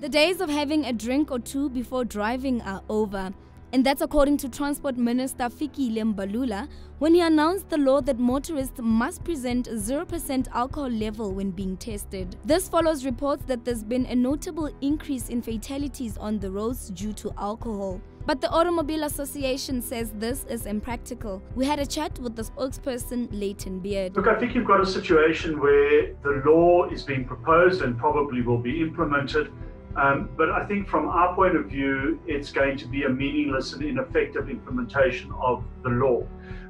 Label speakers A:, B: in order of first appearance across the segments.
A: The days of having a drink or two before driving are over. And that's according to Transport Minister Fikile Mbalula when he announced the law that motorists must present 0% alcohol level when being tested. This follows reports that there's been a notable increase in fatalities on the roads due to alcohol. But the Automobile Association says this is impractical. We had a chat with the spokesperson, Layton Beard.
B: Look, I think you've got a situation where the law is being proposed and probably will be implemented um, but I think from our point of view, it's going to be a meaningless and ineffective implementation of the law.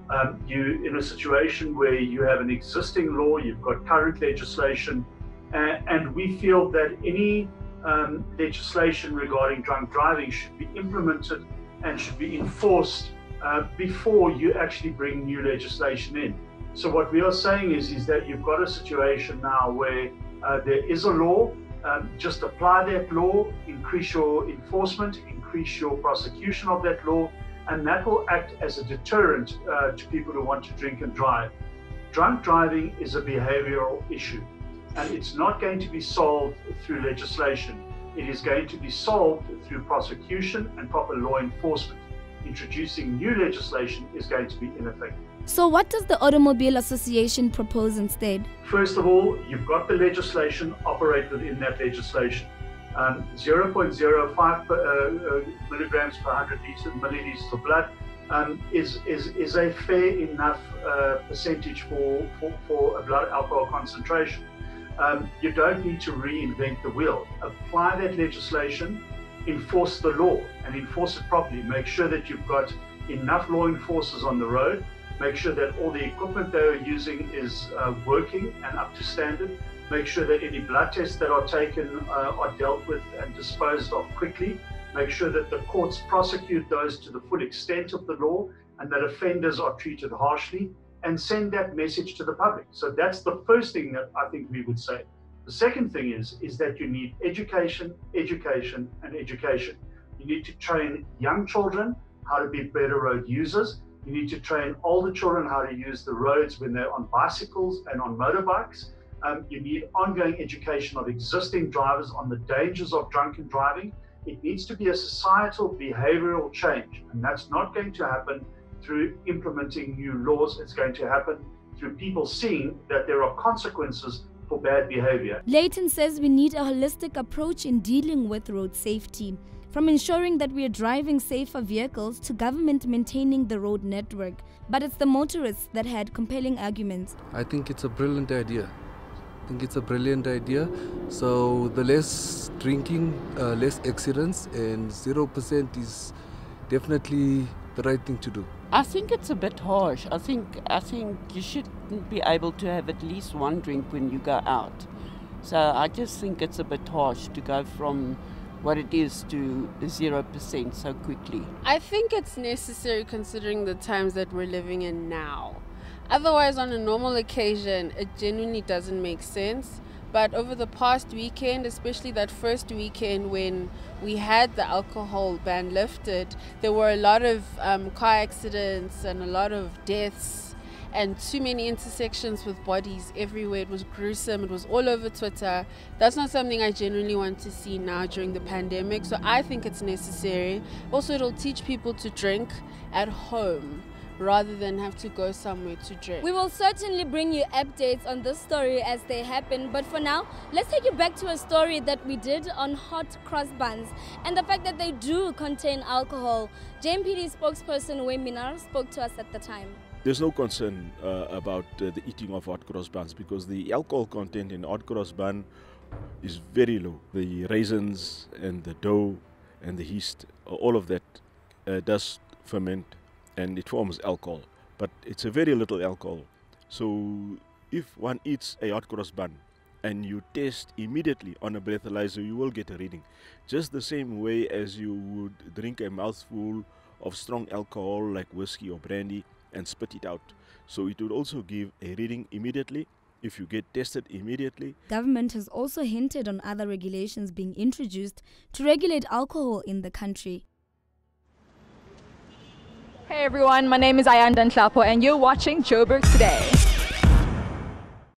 B: Um, you in a situation where you have an existing law, you've got current legislation, and, and we feel that any um, legislation regarding drunk driving should be implemented and should be enforced uh, before you actually bring new legislation in. So what we are saying is, is that you've got a situation now where uh, there is a law, um, just apply that law, increase your enforcement, increase your prosecution of that law, and that will act as a deterrent uh, to people who want to drink and drive. Drunk driving is a behavioral issue, and it's not going to be solved through legislation. It is going to be solved through prosecution and proper law enforcement. Introducing new legislation is going to be ineffective.
A: So, what does the Automobile Association propose instead?
B: First of all, you've got the legislation, operate within that legislation. Um, 0.05 per, uh, uh, milligrams per 100 milliliters of blood um, is, is, is a fair enough uh, percentage for, for, for, a blood alcohol concentration. Um, you don't need to reinvent the wheel. Apply that legislation, enforce the law, and enforce it properly. Make sure that you've got enough law enforcers on the road make sure that all the equipment they're using is uh, working and up to standard, make sure that any blood tests that are taken uh, are dealt with and disposed of quickly, make sure that the courts prosecute those to the full extent of the law and that offenders are treated harshly and send that message to the public. So that's the first thing that I think we would say. The second thing is is that you need education, education, and education. You need to train young children how to be better road users you need to train older children how to use the roads when they're on bicycles and on motorbikes. Um, you need ongoing education of existing drivers on the dangers of drunken driving. It needs to be a societal behavioral change, and that's not going to happen through implementing new laws. It's going to happen through people seeing that there are consequences for bad behavior.
A: Layton says we need a holistic approach in dealing with road safety from ensuring that we are driving safer vehicles to government maintaining the road network. But it's the motorists that had compelling arguments.
C: I think it's a brilliant idea. I think it's a brilliant idea. So the less drinking, uh, less accidents, and 0% is definitely the right thing to do.
D: I think it's a bit harsh. I think I think you shouldn't be able to have at least one drink when you go out. So I just think it's a bit harsh to go from what it is to 0% so quickly?
E: I think it's necessary considering the times that we're living in now. Otherwise, on a normal occasion, it genuinely doesn't make sense. But over the past weekend, especially that first weekend when we had the alcohol ban lifted, there were a lot of um, car accidents and a lot of deaths and too many intersections with bodies everywhere. It was gruesome. It was all over Twitter. That's not something I genuinely want to see now during the pandemic. So I think it's necessary. Also, it'll teach people to drink at home rather than have to go somewhere to drink.
A: We will certainly bring you updates on this story as they happen, but for now, let's take you back to a story that we did on hot cross buns and the fact that they do contain alcohol. JMPD spokesperson Wayne Minnaar spoke to us at the time.
F: There's no concern uh, about uh, the eating of hot cross buns because the alcohol content in hot cross bun is very low. The raisins and the dough and the yeast, all of that uh, does ferment and it forms alcohol, but it's a very little alcohol. So if one eats a hot cross bun and you test immediately on a breathalyzer, you will get a reading. Just the same way as you would drink a mouthful of strong alcohol like whiskey or brandy and spit it out. So it would also give a reading immediately if you get tested immediately.
A: Government has also hinted on other regulations being introduced to regulate alcohol in the country.
G: Hey everyone, my name is Ayan Danklapo and you're watching Joburg Today.